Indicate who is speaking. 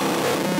Speaker 1: Oh.